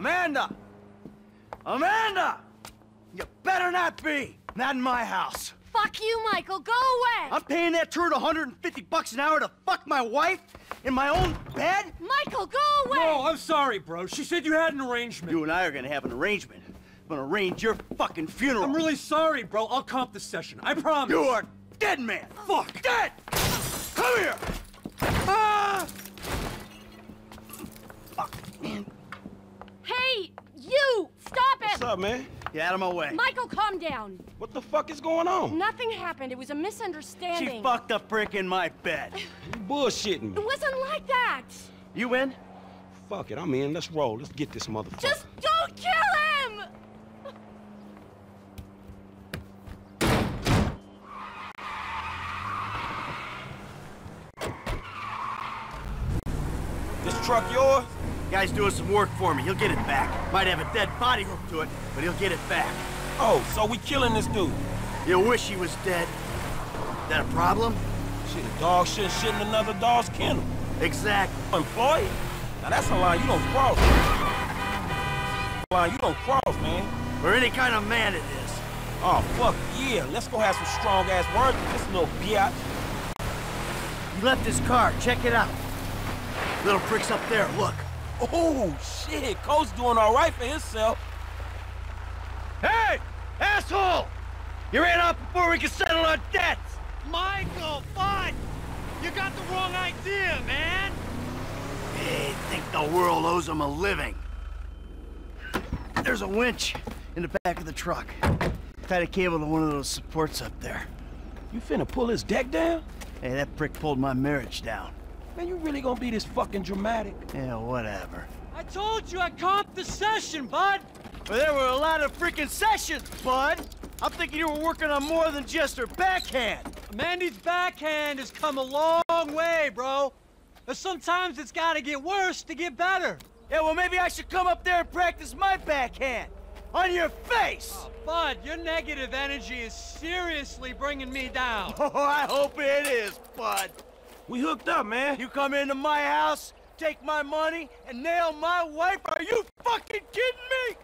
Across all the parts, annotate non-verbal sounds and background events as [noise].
Amanda! Amanda! You better not be! Not in my house. Fuck you, Michael. Go away. I'm paying that turd 150 bucks an hour to fuck my wife in my own bed? Michael, go away. No, I'm sorry, bro. She said you had an arrangement. You and I are gonna have an arrangement. I'm gonna arrange your fucking funeral. I'm really sorry, bro. I'll comp the session. I promise. You are dead, man. Fuck. Dead! Come here! Ah! Fuck, man. Hey, you! Stop What's it! Up, man? Get out of my way. Michael, calm down. What the fuck is going on? Nothing happened. It was a misunderstanding. She fucked a brick in my bed. You bullshitting me. It wasn't like that. You in? Fuck it, I'm in. Let's roll. Let's get this motherfucker. Just don't kill him! This truck yours? Guy's doing some work for me. He'll get it back. Might have a dead body hooked to it, but he'll get it back. Oh, so we killing this dude. You wish he was dead. That a problem? Shit, a dog shouldn't shit in another dog's kennel. Exactly. Employee? Now that's a line you don't cross. Line you don't cross, man. Or any kind of man it is. Oh, fuck yeah. Let's go have some strong-ass words with this little biatch. He left his car. Check it out. Little prick's up there. Look. Oh, shit. Coach doing all right for himself. Hey! Asshole! You ran off before we could settle our debts! Michael, fine. You got the wrong idea, man. They think the world owes them a living. There's a winch in the back of the truck. Tied a cable to one of those supports up there. You finna pull his deck down? Hey, that prick pulled my marriage down. Man, you really gonna be this fucking dramatic? Yeah, whatever. I told you I comped the session, bud. But there were a lot of freaking sessions, bud! I'm thinking you were working on more than just her backhand. Mandy's backhand has come a long way, bro. But sometimes it's gotta get worse to get better. Yeah, well, maybe I should come up there and practice my backhand. On your face! Oh, Bud, your negative energy is seriously bringing me down. [laughs] Oh, I hope it is, bud. We hooked up, man. You come into my house, take my money, and nail my wife? Are you fucking kidding me?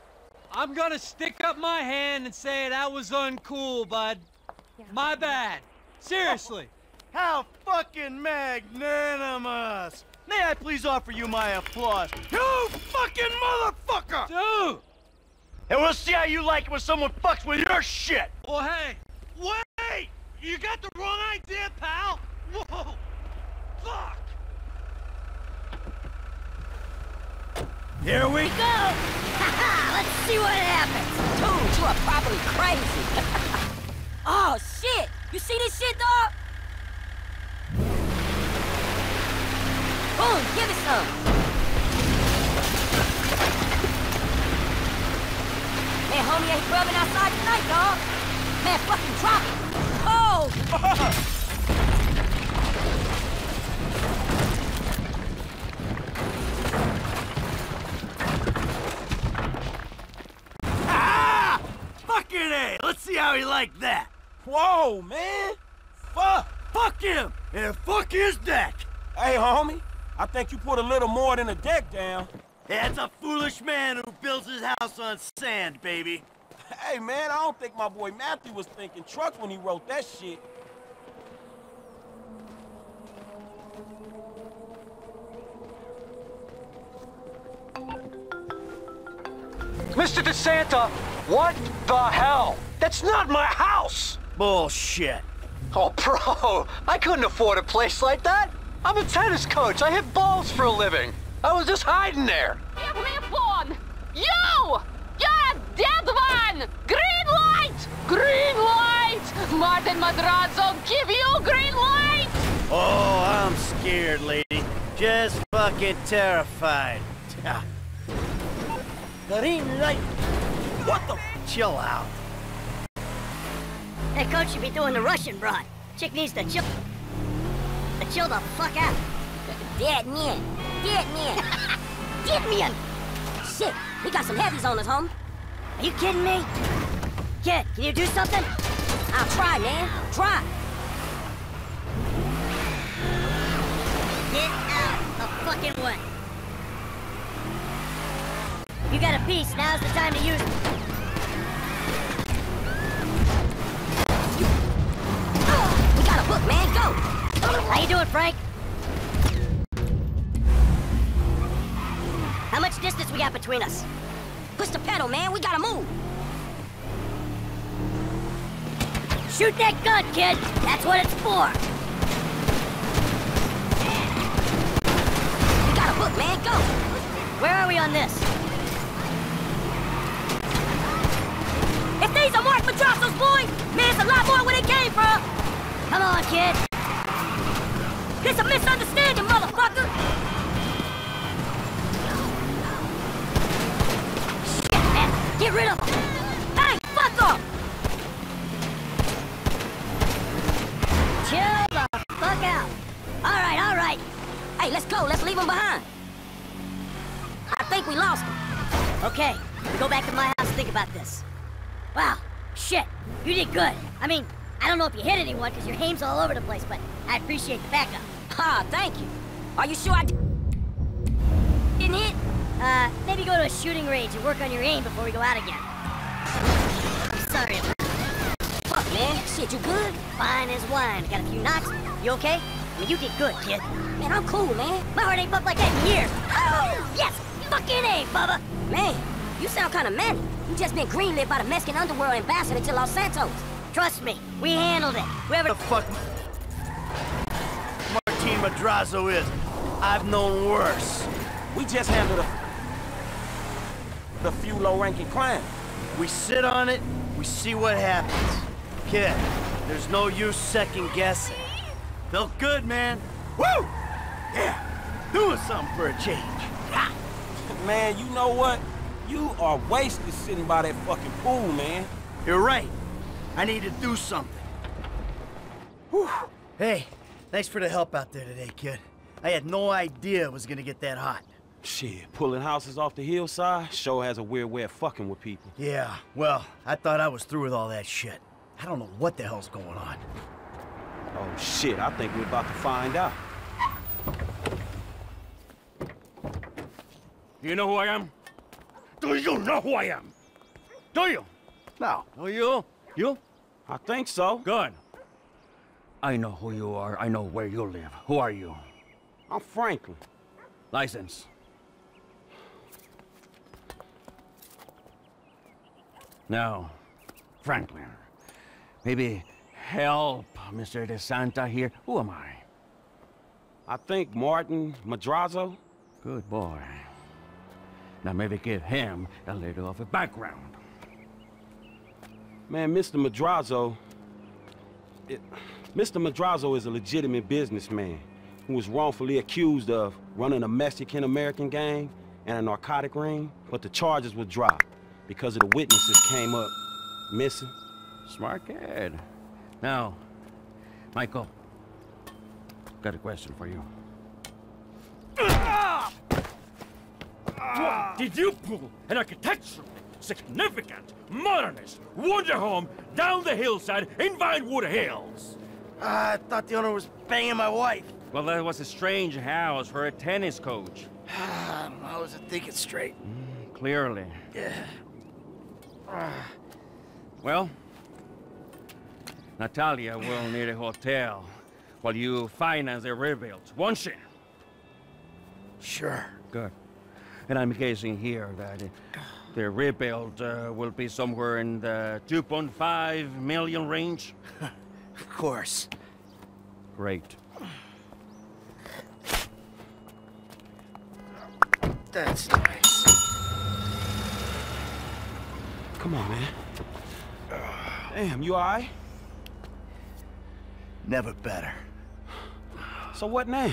I'm gonna stick up my hand and say that was uncool, bud. My bad. Seriously. How fucking magnanimous! May I please offer you my applause? You fucking motherfucker! Dude! And we'll see how you like it when someone fucks with your shit! Well, hey. Wait! You got the wrong idea, pal! Whoa! Fuck! Here we go! Let's see what happens. Dude, you are probably crazy. [laughs] oh, shit. You see this shit, dog? Boom, give it some. Man, homie ain't rubbing outside tonight, dog. Man, fucking drop it. Oh! [laughs] Fucking A! Let's see how he liked that! Whoa, man. Fuck. Fuck him! And fuck his deck! Hey, homie. I think you put a little more than a deck down. That's a foolish man who builds his house on sand, baby. Hey, man, I don't think my boy Matthew was thinking truck when he wrote that shit. Mr. DeSanta, what the hell? That's not my house! Bullshit. Oh, bro, I couldn't afford a place like that. I'm a tennis coach. I hit balls for a living. I was just hiding there. Give me a phone! You! You're a dead one! Green light! Green light! Martin Madrazo, give you green light! Oh, I'm scared, lady. Just fucking terrified. [laughs] Green light. What the? Chill out. Hey, coach should be doing the Russian broad. Chick needs to chill. To chill the fuck out. Dead man. Dead man. Dead man. Shit, we got some heavies on us, home. Are you kidding me? Kid, can you do something? I'll try, man. Try. Get out the fucking way. You got a piece, now's the time to use it. Man, go! How you doing, Frank? How much distance we got between us? Push the pedal, man, we gotta move! Shoot that gun, kid! That's what it's for! We got a hook, man, go! Where are we on this? If these are Mark Madrazo's boys, man, it's a lot more where they came from! Come on, kid! It's a misunderstanding, motherfucker! Shit, man! Get rid of him! Hey, fuck off! Chill the fuck out! Alright, alright! Hey, let's go, let's leave them behind! I think we lost him. Okay, go back to my house think about this. Wow, shit, you did good. I mean, I don't know if you hit anyone because your aim's all over the place, but I appreciate the backup. Ah, thank you. Are you sure I didn't hit? Uh, maybe go to a shooting range and work on your aim before we go out again. I'm sorry. Fuck, man. Shit, you good? Fine as wine. Got a few knocks? You okay? I mean, you did good, kid. Man, I'm cool, man. My heart ain't bumped like that in years. Oh, yes! Fucking A, Bubba! Man, you sound kinda manly. You just been greenlit by the Mexican underworld ambassador to Los Santos. Trust me, we handled it. Whoever the fuck Martin Madrazo is. I've known worse. We just handled a... the few low-ranking crimes. We sit on it, we see what happens. Kid, there's no use second guessing. Felt good, man. Woo! Yeah, doing something for a change. Ha! [laughs] Man, you know what? You are wasted sitting by that fucking pool, man. You're right. I need to do something. Whew. Hey, thanks for the help out there today, kid. I had no idea it was gonna get that hot. Shit, pulling houses off the hillside sure has a weird way of fucking with people. Yeah, well, I thought I was through with all that shit. I don't know what the hell's going on. Oh shit, I think we're about to find out. Do you know who I am? Do you know who I am? Do you? No. Do you? You? I think so. Good. I know who you are. I know where you live. Who are you? I'm Franklin. License. Now, Franklin, maybe help Mr. De Santa here. Who am I? I think Martin Madrazo. Good boy. Now maybe give him a little of a background. Man, Mr. Madrazo... It, Mr. Madrazo is a legitimate businessman who was wrongfully accused of running a Mexican-American gang and a narcotic ring, but the charges were dropped because of the witnesses came up missing. Smart kid. Now, Michael, got a question for you. What did you pull an architectural, significant, modernist wonder home down the hillside in Vinewood Hills? I thought the owner was banging my wife. Well, that was a strange house for a tennis coach. [sighs] I wasn't thinking straight. Clearly. Yeah. Well, Natalia will need a hotel while you finance the rebuild, won't she? Sure. Good. And I'm guessing here that uh, the rebuild uh, will be somewhere in the 2.5 million range. [laughs] Of course. Great. That's nice. Come on, man. Damn, you alright? Never better. So what now?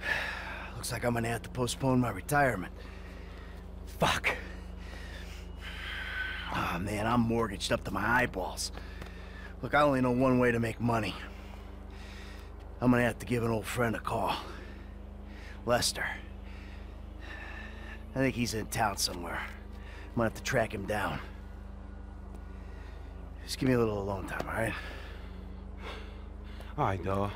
[sighs] Looks like I'm gonna have to postpone my retirement. Fuck. Man, I'm mortgaged up to my eyeballs. Look, I only know one way to make money. I'm gonna have to give an old friend a call. Lester. I think he's in town somewhere. I'm gonna have to track him down. Just give me a little alone time, alright? Alright, dawg.